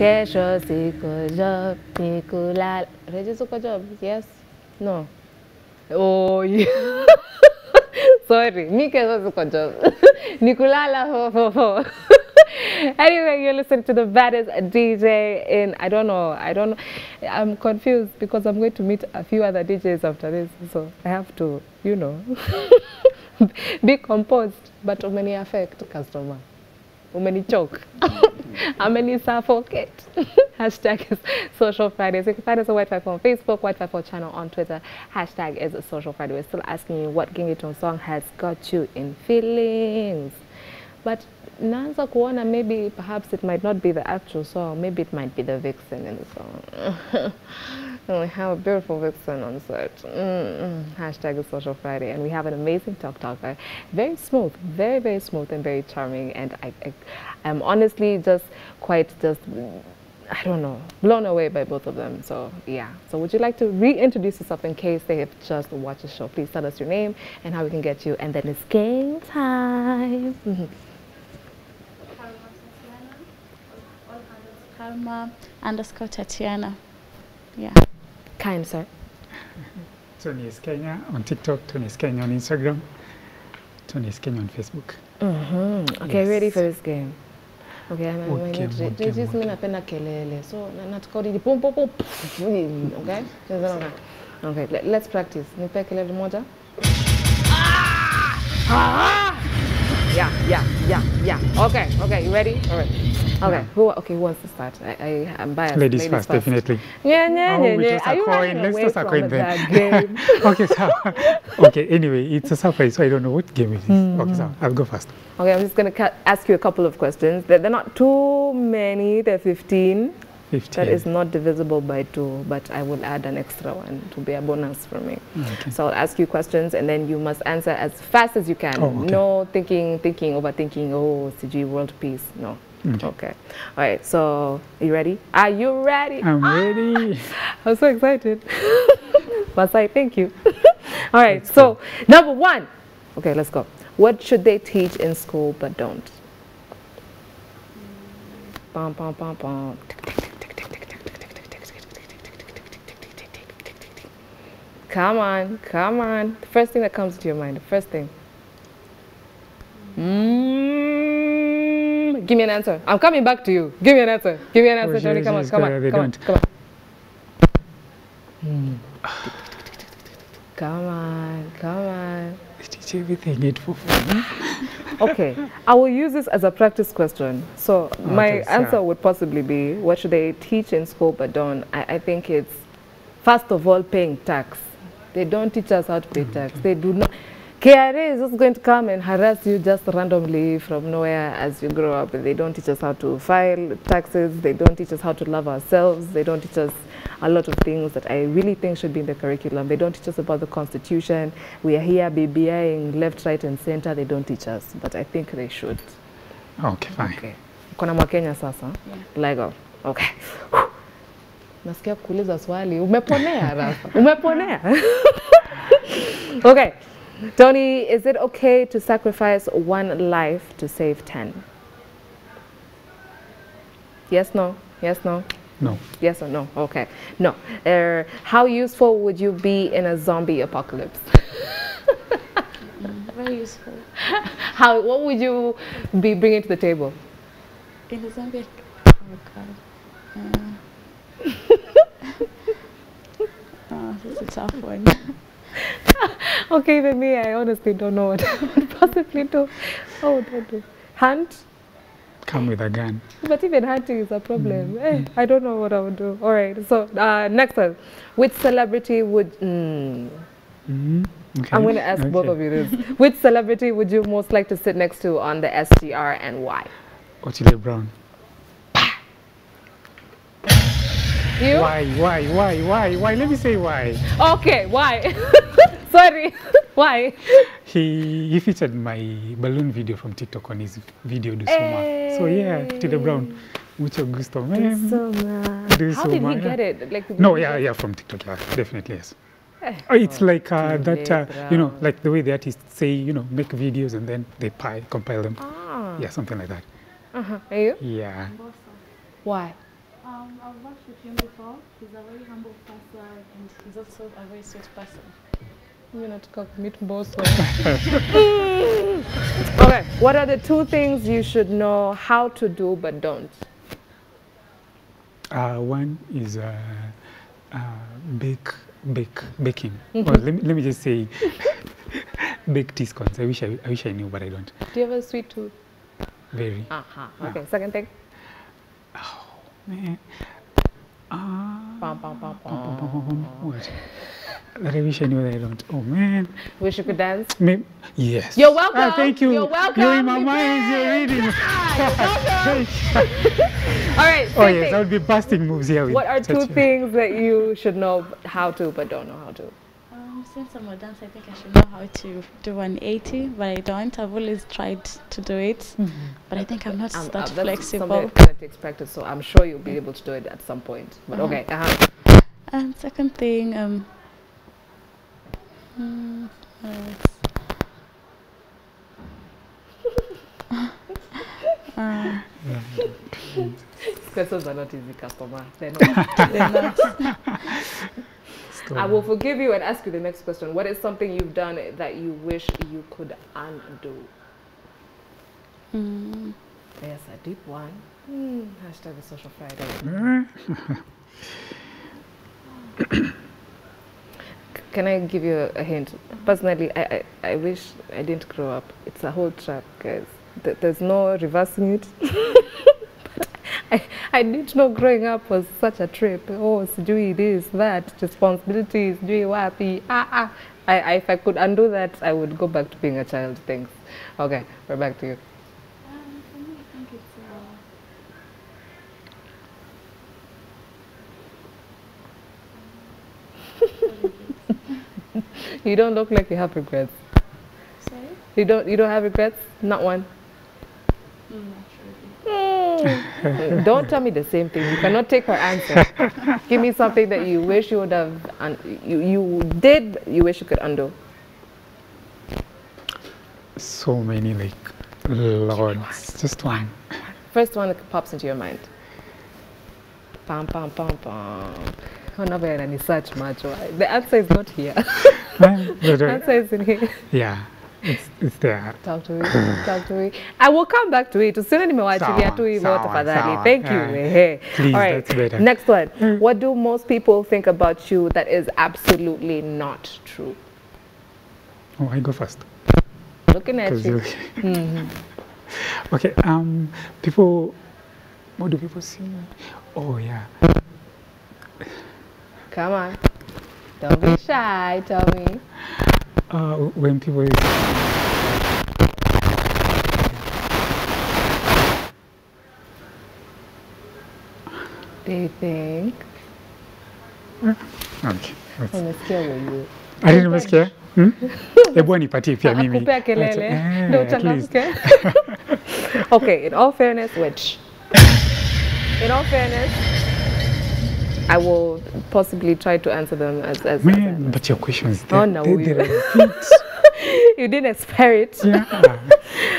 Kesho siko job, nikulala. Regis kwa job? Yes? No? Oh, yeah. Sorry, mi kesho siko job. nikulala ho ho ho. anyway, you're listening to the baddest DJ in, I don't know, I don't know. I'm confused because I'm going to meet a few other DJs after this. So I have to, you know, be composed. But many affect customer. Umeni choke. Umeni suffocate. Hashtag is Social Fridays. You can find us on White Five on Facebook, White Five channel on Twitter. Hashtag is Social Friday. We're still asking you what Gengetone song has got you in feelings. But naanza kuona maybe perhaps it might not be the actual song, maybe it might be the vixen in the song. and we have a beautiful vixen on set. Mm-mm. Hashtag is Social Friday. And we have an amazing talk talker. Very smooth, very, very smooth and very charming. And I, I, I'm honestly just quite just, I don't know, blown away by both of them. So yeah. So would you like to reintroduce yourself in case they have just watched the show? Please tell us your name and how we can get you. And then it's game time. Karma underscore Tatiana. Yeah. Kind sir. Tony is Kenya on TikTok, Tony is Kenya on Instagram, Tony is Kenya on Facebook. Mm -hmm. Okay, yes. ready for this game? Okay, I'm, Okay, I'm, okay, Regis okay. mimi napenda kelele. So na- nataka urudi pum pum pum. Okay? Tunaelewana? Okay, let's practice. Nipe kelele moja. Ah! Yeah, yeah, yeah, yeah. Okay, okay, you ready? All right. Okay, who okay, who wants to start? I, I I'm biased. Ladies, first, definitely. Yeah, yeah, Oh, yeah, we yeah. toss Are a you running Let's away toss a from coin then. okay, so okay. Anyway, it's a surprise, so I don't know what game it is. Hmm. Okay, so I'll go first. Okay, I'm just gonna ask you a couple of questions. They're, they're not too many. They're 15. Fifteen. That is not divisible by two, but I will add an extra one to be a bonus for me. Mm, okay. So I'll ask you questions and then you must answer as fast as you can. Oh, okay. No thinking, thinking, overthinking, oh, CG world peace. No. Okay. Okay. All right. So, you ready? Are you ready? I'm ready. Ah! I'm so excited. Masai, thank you. All right. So, number one. Okay, let's go. What should they teach in school but don't? Bum, bum, bum, bum. Come on, come on. The first thing that comes to your mind, the first thing. Mm, give me an answer. I'm coming back to you. Give me an answer. Give me an answer, Oh, Johnny. Come on, come on, come on, come on. Hmm. Come on, come on. Teach everything it for. Okay, I will use this as a practice question. So my Okay, so- answer would possibly be, what should they teach in school but don't? I, I think it's, first of all, paying tax. They don't teach us how to pay tax. They do not. KRA is just going to come and harass you just randomly from nowhere as you grow up. They don't teach us how to file taxes. They don't teach us how to love ourselves. They don't teach us a lot of things that I really think should be in the curriculum. They don't teach us about the Constitution. We are here BBIing left, right, and center. They don't teach us, but I think they should. Okay, fine. Okay. Kuna Mwakenya sasa. Lego. Okay. Nasikia kuuliza swali. Umeponea Rafa. Umeponea. okay. Tony, is it okay to sacrifice one life to save 10? Yes, no. Yes, no. No. Yes or no? Okay. No. Uh, how useful would you be in a zombie apocalypse? Very useful. How what would you be bringing to the table? In the Zambia. Oh God. Uh, this is a tough one. Okay, even me, I honestly don't know what I would possibly do. What would I do? Hunt? Come with a gun. But even hunting is a problem. Eh, I don't know what I would do. All right, so uh, next one. Which celebrity would... Mm, Mm, okay. I'm going to ask both of you this. Which celebrity would you most like to sit next to on the SGR and why? Otile Brown. You? Why, why, why, why, why? Let me say why. Okay, why? Sorry, why? He he featured my balloon video from TikTok on his video Dusuma. So yeah, Otile Brown. Mucho gusto, man. Do How did he yeah. get it? Like, No, yeah, yeah, from TikTok, yeah, definitely, yes. Eh, Oh, it's like uh, that, uh, you know, like the way the artists say, you know, make videos and then they pi- compile them. Ah. Yeah, something like that. Uh-huh. And you? Yeah. Why? Um, I've worked with him before. He's a very humble person and he's also a very sweet person. Mimi nataka kumit Mbosso. okay, what are the two things you should know how to do but don't? Uh, one is uh, uh, bake, bake, baking. Well, let, me, let me just say, bake tea scones. I wish I, I wish I knew, but I don't. Do you have a sweet tooth? Very. Uh-huh. Okay, second thing. Pam. pum, pum, pum. what? That I wish I knew that I don't. Oh man. Wish you could dance. Maybe, yes. You're welcome. Ah, thank you. You're welcome. You're in my mind. You're reading. All right, oh yes, thing. I would be busting moves here. What are two things that you should know how to but don't know how to? Um, since I'm a dancer, I think I should know how to do 180, but I don't. I've always tried to do it, but I think I'm not Um, uh, that something flexible. that takes practice, so I'm sure you'll be able to do it at some point. But Uh-huh. okay, uh-huh. And second thing, um, hmm, what um, questions are not easy, customer. They're not. they're not- I will forgive you and ask you the next question. What is something you've done that you wish you could undo? mm, Yes, a deep one. Hmm, hashtag the social Friday. Can I give you a, a hint? Personally, I, I, I wish I didn't grow up. It's a whole trap, guys. Th- there's no reversing it. I, I didn't know growing up was such a trip. Oh, sijui this, that, responsibilities, sijui wapi. Ah, ah. I, I, if I could undo that, I would go back to being a child. Thanks. Okay, we're back to you. um, for me, I think it's uh, You don't look like you have regrets. sorry, You don't. You don't have regrets. Not one. Mm. Don't tell me the same thing. You cannot take her answer. Give me something that you wish you would have, you, you did, you wish you could undo. so many like lords. Just one. First one that pops into your mind. Pam, pam, pam, pam. Oh, no, but any search much. why? The answer is not here. The answer is in here. yeah, it's it's there. Talk to me. Talk to me. I will come back to it. Usione nimewachilia tu hivyo tafadhali. Thank you. Yeah. Please, All right. that's better. Next one. What do most people think about you that is absolutely not true? Oh, I go first. Looking at you. you- okay. Um, people. What do people say? Oh yeah. Come on. Don't be shy. Tell me. Uh, when people. They think. Okay. that's- Unasikia wewe. I didn't nimesikia. Hmm? Hebu nipatie pia mimi. Akupea kelele. Eh, Ndio uchangamke. Okay, in all fairness, which in all fairness, I will possibly try to answer them as as, Man, but your questions. Oh, no, they- we they you didn't expect it. Yeah.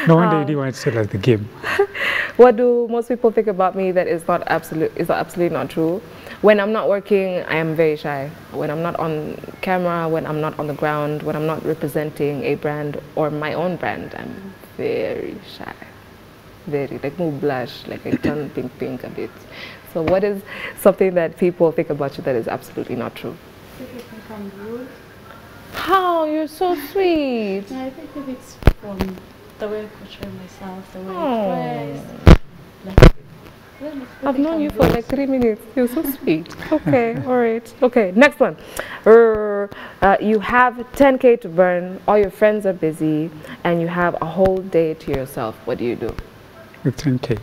No wonder Um, you didn't want to tell us the game. What do most people think about me that is not absolute is absolutely not true? When I'm not working, I am very shy. When I'm not on camera, when I'm not on the ground, when I'm not representing a brand or my own brand, I'm very shy. Very like move blush, like I turn pink pink a bit. So what is something that people think about you that is absolutely not true? People think I'm rude. How you're so sweet. Yeah, I think maybe it's from the way I portray myself, the way Oh. I dress. Like, yeah, people I've known you for like three minutes. You're so sweet. Okay, all right. Okay, next one. Er, uh, you have 10k to burn. All your friends are busy, and you have a whole day to yourself. What do you do? With 10k.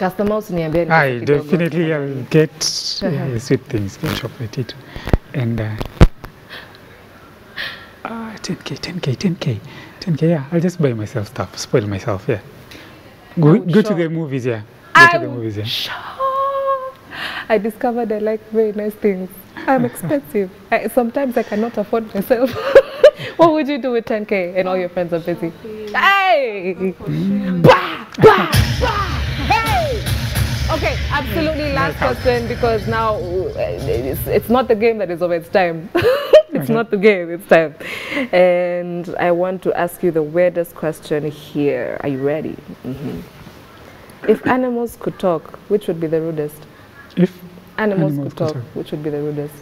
Customers niambie ni I definitely I'll get Uh-huh. yeah, sweet things, get chocolate it. And uh, uh, 10k, 10k, 10k, 10k, yeah. I'll just buy myself stuff, spoil myself, yeah. Go, would go to the movies, yeah. Go I to the would movies, yeah. Sure. I discovered I like very nice things. I'm expensive. I, sometimes I cannot afford myself. what would you do with 10k and all your friends are busy? Hey! Bah, bah, bah, hey! Absolutely last question because now uh, it's, it's not the game that is over, it's time. it's Okay. not the game, it's time. And I want to ask you the weirdest question here. Are you ready? Mhm. If animals could talk, which would be the rudest? If Animals, Animals could talk, talk. which would be the rudest?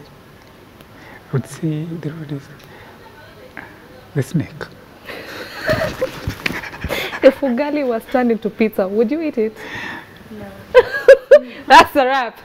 I would say the is the snake. If ugali was turned into pizza, would you eat it? That's a wrap.